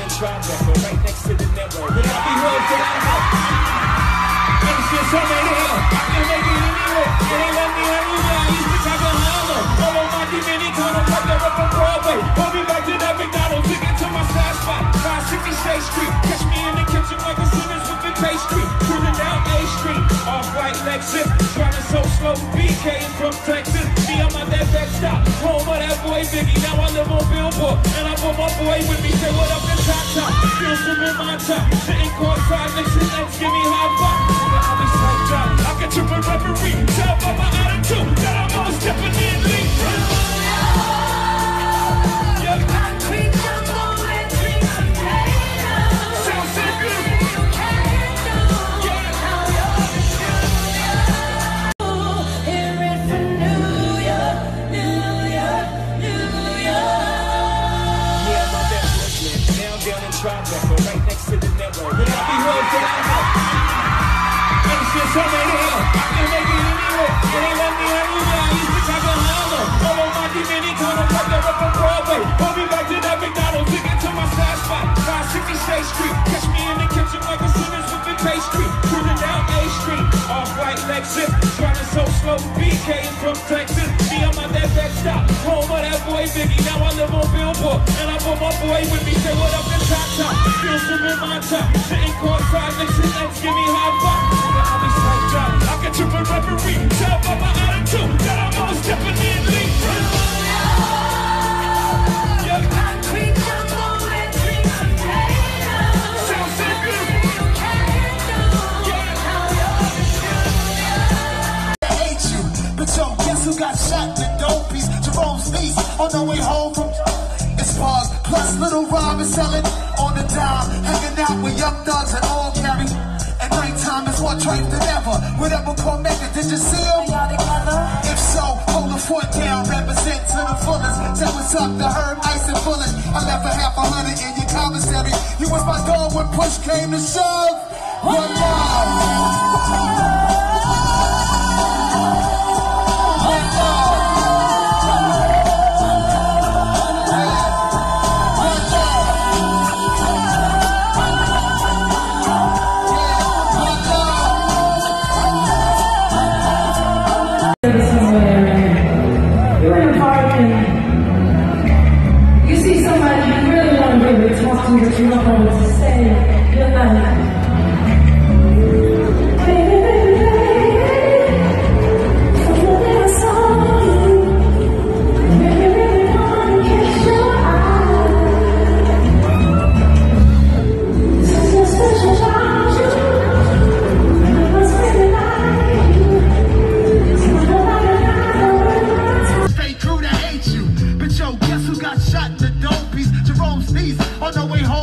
down Tribeca, right next to the Niro. When I be home till I'm out. Niggas just coming here. I can make it anywhere. And they love me everywhere. I used to talk on Harlem. All on my Dominicana, I'm up on Broadway. Pull me back to that McDonald's, to get to my side spot. 560 State Street. Catch me in the kitchen like a with the pastry. Cruising down A Street. Off-white Lexus. Driving so slow. BK is from Texas. Me, I'm out that back stop. Home of that boy Biggie. Now I live on Billboard. And I put my boy with me. Say what up top some in my top. Sitting courtside to Nets. Give me Tribeca, right next to the network. Would I be that? And it's just so many here. I can make it anywhere. It ain't let me anywhere. I used to try to holler. All of my Dominican, I'm right there up on Broadway. Pull me back to that McDonald's to get to my stash spot. 560 State Street. Catch me in the kitchen like a with the pastry. Cruising down A Street. Off white Lexus. Driving so slow. BK is from Texas. Me, I'm at that back stop. Home of that boy Biggie. Now I live on Billboard. And I put my boy with me. Say what up top top. Feel some in my. Sitting courtside to. Give me high five. I be psyched out. I can trip a referee. Tell by my attitude that I'm hate you. But yo, got shot dope piece? Jerome's niece on the way home from it's Bug. Plus Little Rob is selling on the dime. Hanging out with young thugs and all carry. At nighttime is more tripe than ever. Whatever called Mecca, did you see him? If so, hold the foot down, represent to the fullest. Tell what's up to Herb, Ice and Bullets. I left a half a hundred in your commissary. You was my dog when push came to shove. One. But you on the way home